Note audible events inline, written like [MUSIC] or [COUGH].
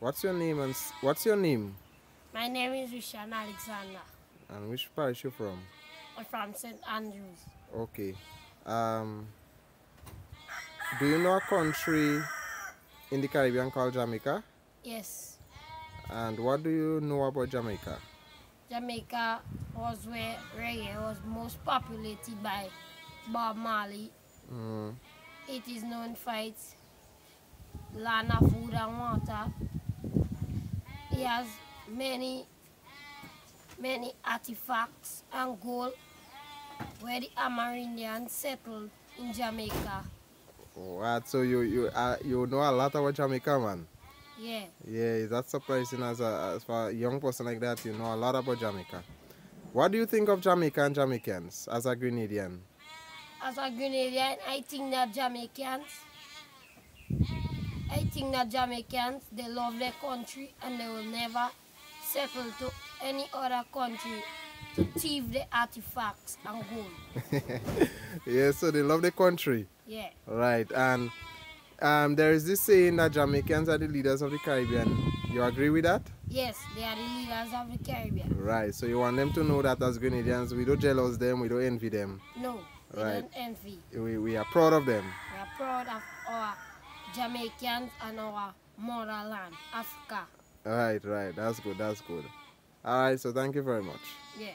What's your name and what's your name? My name is Rishan Alexander. And which parish you from? I'm from St. Andrews. Okay. Um, do you know a country in the Caribbean called Jamaica? Yes, And what do you know about Jamaica? Jamaica was where reggae was most populated by Bob Marley. Mm, It is known for its land of food and water. It has many, many artifacts and gold where the Amerindians settled in Jamaica. what? So you you uh, you know a lot about Jamaica, man. Yeah, Yeah, that's surprising as a as for a young person like that. You know a lot about Jamaica. What do you think of Jamaica and Jamaicans as a Grenadian? as a Grenadian, I think that Jamaicans, I think that Jamaicans, they love their country and they will never settle to any other country to thief the artifacts and gold. [LAUGHS] yeah, so they love the country. Yeah, Right, and um, there is this saying that Jamaicans are the leaders of the Caribbean. You agree with that? yes, they are the leaders of the Caribbean. Right, so you want them to know that as Grenadians, we don't jealous them, we don't envy them. No, they Right. don't envy. We, we are proud of them. We are proud of our Jamaicans and our motherland, Africa. Right, right, that's good, that's good. All right, so thank you very much. Yeah.